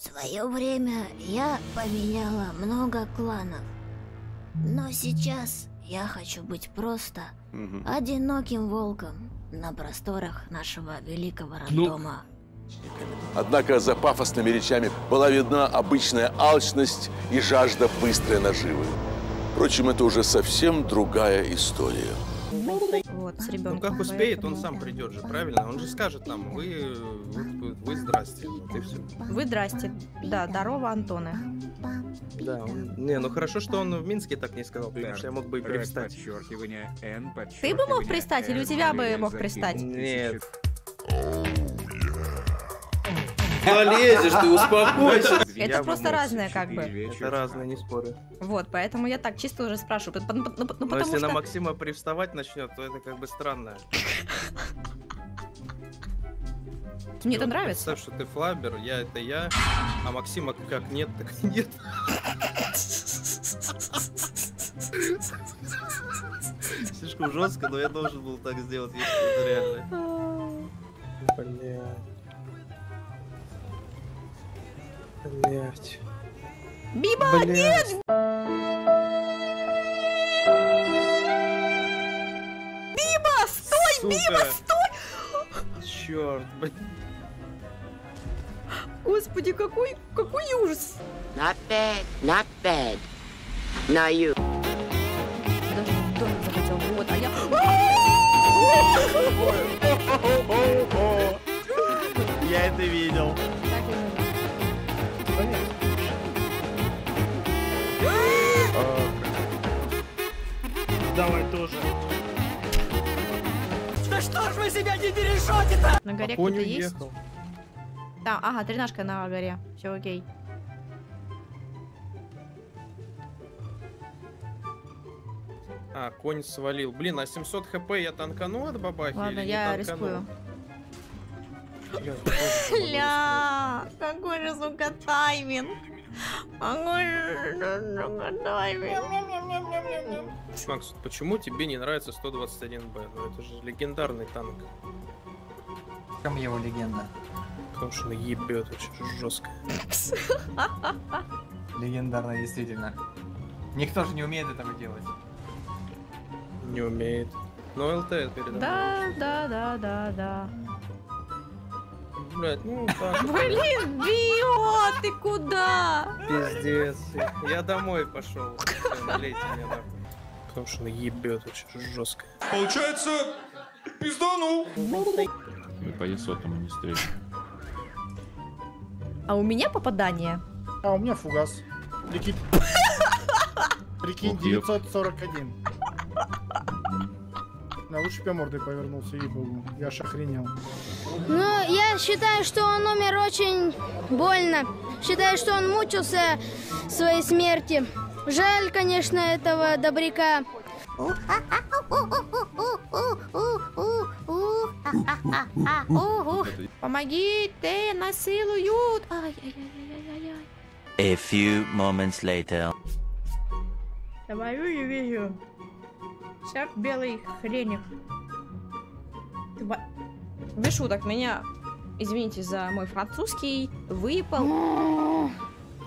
В свое время я поменяла много кланов. Но сейчас я хочу быть просто одиноким волком на просторах нашего великого Ну. роддома. Однако за пафосными речами была видна обычная алчность и жажда быстрой наживы. Впрочем, это уже совсем другая история. С ребенком. Ну как успеет, он поэтому- сам придет же, правильно? Он же скажет нам, вы, вы, вы здрасте, вот и все. Вы здрасте. Да, здорово, Антоны. Да, он- не, ну хорошо, что он в Минске так не сказал, потому что я мог бы и. Подчеркивание N, Ты бы мог пристать, или у тебя бы мог пристать? Нет. Полезешь, ты успокойся. Это просто разное, как бы. Это разные, не спорю. Вот, поэтому я так чисто уже спрашиваю. Ну, ну, ну, Но потому если на. Максима привставать начнет, то это как бы странно. Мне это нравится. Представь, что ты флабер, я это я, а Максима как нет, так нет. Слишком жестко, но я должен был так сделать, если это реально. Блять. Блять. Биба, нет! Биба, стой, Биба, стой! Черт, блин. Господи, какой, какой ужас! Not bad, not bad. Now you. Даже в домик захотел. Вот, а я... Я это видел. Давай тоже. На горе Конь кто-то есть? Да, ага, тренажка на горе. Все окей. А, конь свалил. Блин, а 700 хп я танкану от бабахи Ладно, не я танкану? рискую. Я тоже могу Ля, какой же, сука, тайминг. Макс, почему тебе не нравится 121Б? Ну это же легендарный танк. В чем его легенда? Потому что он ебет очень жестко. Легендарно, действительно. Никто же не умеет этого делать. Не умеет. Но ЛТ передо мной. Да, да, да, да, да. Блять, ну так. Блин, Био, ты куда? Пиздец. Я домой пошел. Налейте мне нахуй. Потому что он ебет очень жестко. Получается, пизданул. И по сотому не стрелять. А у меня попадание. А у меня фугас. Прикинь. Прикинь, Ух, еб. 941. На лучше бы я мордой повернулся, ей-богу. Я аж охренел. Ну, я считаю, что он умер очень больно. Считаю, что он мучился своей смерти. Жаль, конечно, этого добряка. Помогите, насилуют. A few moments later. Твою дивизию. Вся в белый хреник. Тва- Без шуток, меня, извините за мой французский, выпал.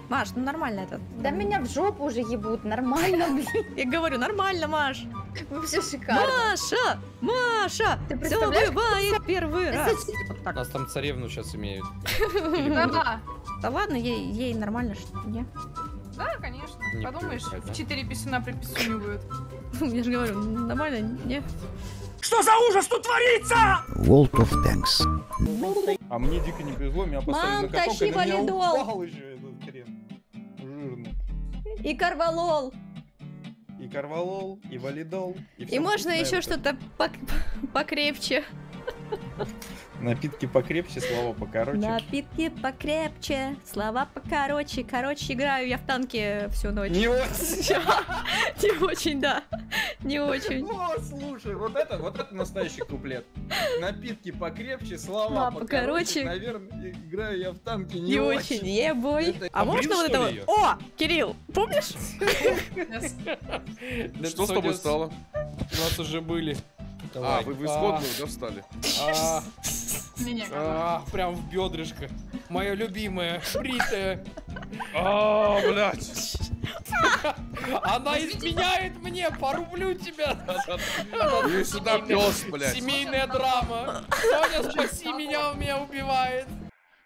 Маш, ну нормально это. Да меня в жопу уже ебут, нормально, блин. Я говорю, нормально, Маш. Вообще шикарно. Маша! Маша! Ты Все представляешь, бывает первый раз. Так. Нас там царевну сейчас имеют. Да, Да ладно, ей, ей нормально, что не? Конечно. Не Подумаешь, да? в четыре писюна приписунивают. Я же говорю, нормально, не? World of Tanks. А мне дико не повезло, меня поставили Мам, на каток, тащи и на меня валидол. упал еще этот хрен. Жирный. И карвалол. И карвалол, и валидол. И, И можно еще что-то пок- покрепче. Напитки покрепче, слова покороче. Напитки покрепче, слова покороче. Короче, играю я в танке всю ночь. Не очень. Не очень, да. Не очень. О, слушай, вот это, вот это настоящий куплет. Напитки покрепче, слова покороче. покороче. Наверное, играю я в танки не, Не очень, ебой. Это- А можно вот это вот? О, Кирилл, помнишь? Что с тобой стало? У нас уже были. А, вы в исходную, да, встали? А, Не-не. А, прям в бедрышко. Моя любимая, бритая. А, блядь. Она изменяет мне, порублю тебя. Иди сюда, пес, блядь. Семейная драма. Соня, спаси меня, он меня убивает.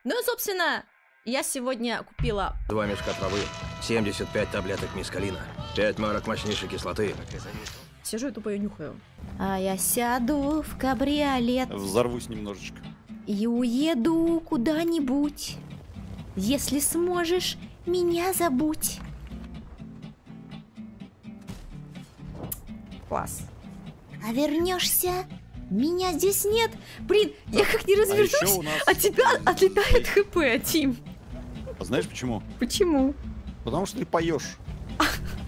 Ну и, собственно, я сегодня купила... Два мешка травы, 75 таблеток мискалина, 5 марок мощнейшей кислоты. Сижу и тупо ее нюхаю. А я сяду в кабриолет Взорвусь немножечко. и уеду куда-нибудь. Если сможешь, меня забудь. Класс. А вернешься? Меня здесь нет. Блин, я как не развернусь, еще у нас от тебя отлетает хп, Тим. А знаешь почему? Почему? Потому что ты поешь.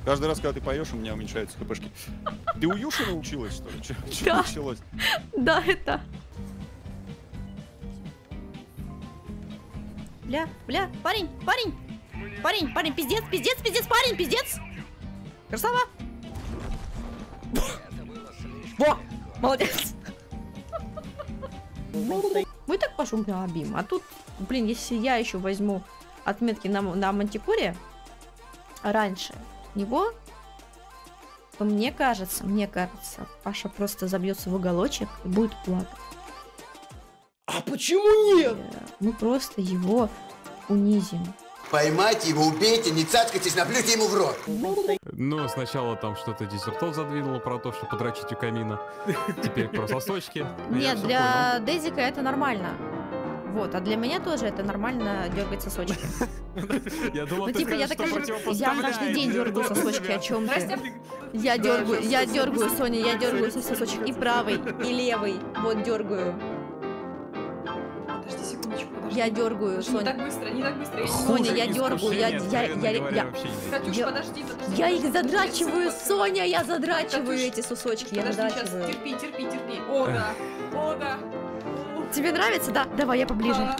Каждый раз, когда ты поешь, у меня уменьшаются хпшки. Ты у Юши научилась, что ли? Что Да. началось? Да, это. Бля, бля, парень, парень, парень, парень, пиздец, пиздец, пиздец, парень, пиздец. Красава. Во, молодец. Мы так пошумим, а тут, блин, если я еще возьму отметки на, на мантикоре раньше него, то мне кажется, мне кажется, Паша просто забьется в уголочек и будет плакать. А почему нет? Мы просто его унизим. Поймайте его, убейте, не цацкайтесь, наплюйте ему в рот. Ну, сначала там что-то десертов задвинуло про то, что подрочить у камина. Теперь про сосочки. Ну, Нет, для Дезика это нормально. Вот, а для меня тоже это нормально дергать сосочки. Я думал, Ну, типа, я же, я каждый день дергаю сосочки, о чем ты? Я дергаю, я дергаю, Соня, я дергаю сосочек и правый, и левый. Вот дергаю. Подожди секундочку, подожди. Я дергаю, Не Соня. так быстро, не так быстро. Я не Соня, я дергаю, я, я, я, я, Катюш, я- подожди, подожди. я их задрачиваю, Соня, я задрачиваю эти сосочки, я Подожди, сейчас, задрачиваю. терпи, терпи, терпи. О, да, о, да, Тебе нравится, да? Давай, я поближе. о,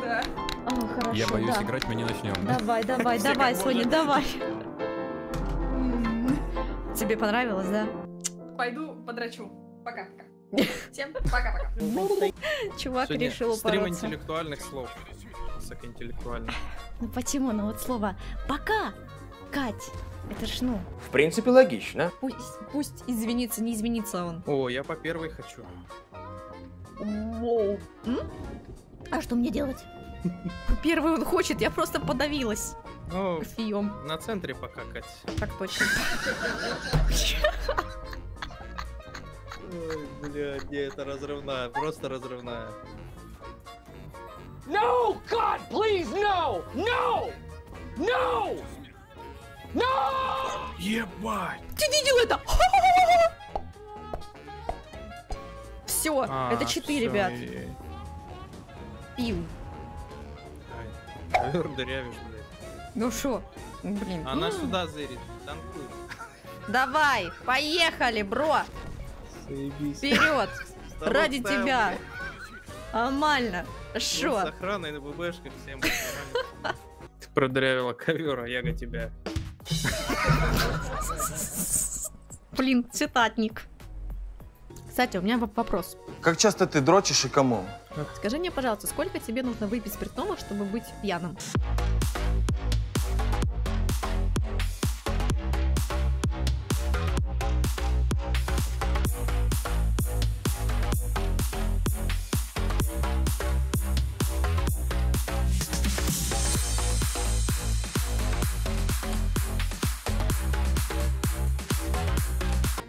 да. О, хорошо, Я боюсь, да. играть мы не начнем. Давай, давай, давай, Соня, давай. Тебе понравилось, да? Пойду подрачу. Пока. Всем пока-пока. Чувак Сегодня решил стрим упороться. интеллектуальных слов. Высокоинтеллектуальных. Ну почему? Ну вот слово «пока», Кать, это ж ну, В принципе, логично. пусть, пусть извинится, не извинится он. О, я по первой хочу. Воу. М? А что мне делать? Первый он хочет, я просто подавилась. Ну, Кофеем. на центре пока, Кать. Так точно. Ой, бля, не, это разрывная, просто разрывная. No! God, please, no! No! No! No! Ебать! Ты видел это? Все, А, это 4, всё, ребят. Пил. Ковер дырявишь, блядь. Ну шо? Блин. Она М. сюда зырит, танкует. Давай, поехали, бро. Заебись. Вперед! Ради ставил, тебя! блядь. Нормально! Ну, С Шо? охраной на ББшках всем. Ты продырявила ковер, а я тебя. Блин, цитатник. Кстати, у меня воп- вопрос. Как часто ты дрочишь и кому? Скажи мне, пожалуйста, сколько тебе нужно выпить спиртного, чтобы быть пьяным?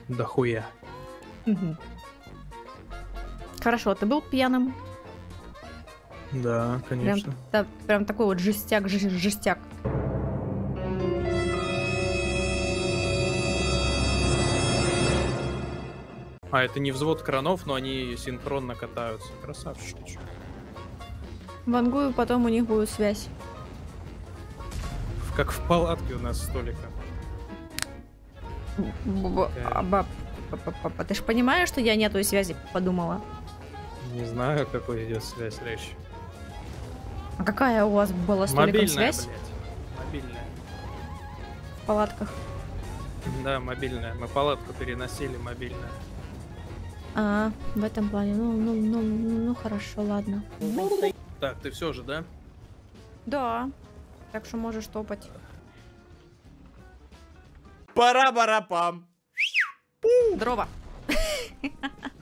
Да хуя. Мгм. Хорошо, ты был пьяным? Да, Прям, конечно. да, прям такой вот жестяк, жестяк. А, это не взвод кранов, но они синхронно катаются. Красавчики. чё. Вангую, потом у них будет связь. Как в палатке у нас столика. Б- а, баб, Ты же понимаешь, что я не о той связи подумала? Не знаю, о какой идет связь речь. А какая у вас была с Мобильная, связь блядь. Мобильная. в палатках? Да, мобильная. Мы палатку переносили, мобильная. А, в этом плане. Ну, ну, ну, ну, хорошо, ладно. Так, ты все же, да? Да. Так что можешь топать. Пара-бара-пам. Здорово.